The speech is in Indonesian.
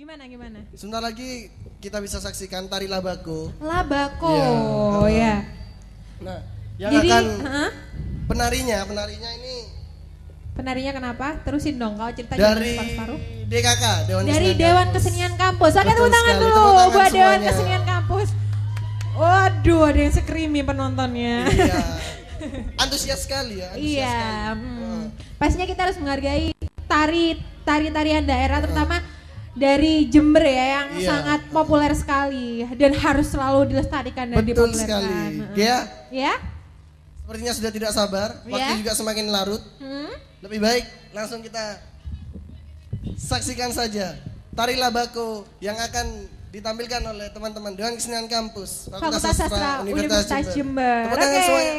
Gimana gimana? Sebentar lagi kita bisa saksikan tari labako. Labako, Iya. ya. Nah, yang Jadi, akan heeh, penarinya, penarinya ini penarinya kenapa? Terusin dong kalau cerita dari. DKK, Dewan Dari Kesenian Dewan Kampus. Kesenian Kampus. Oke, tepuk tangan sekali, dulu tangan buat Dewan semuanya. Kesenian Kampus. Waduh, ada yang skrimi penontonnya. Iya. Antusias sekali ya. antusias Iya, sekali. hmm. pastinya kita harus menghargai tari tari tarian daerah terutama dari Jember ya yang Iya. sangat populer sekali dan harus selalu dilestarikan dan Betul dipopulerkan. sekali. Ya, Ya? sepertinya sudah tidak sabar. Waktu Iya. juga semakin larut. Hmm? Lebih baik langsung kita saksikan saja tari labako yang akan ditampilkan oleh teman-teman Dewan Kesenian Kampus Fakultas Sastra Universitas Jember. Tepuk tangan Oke. semuanya.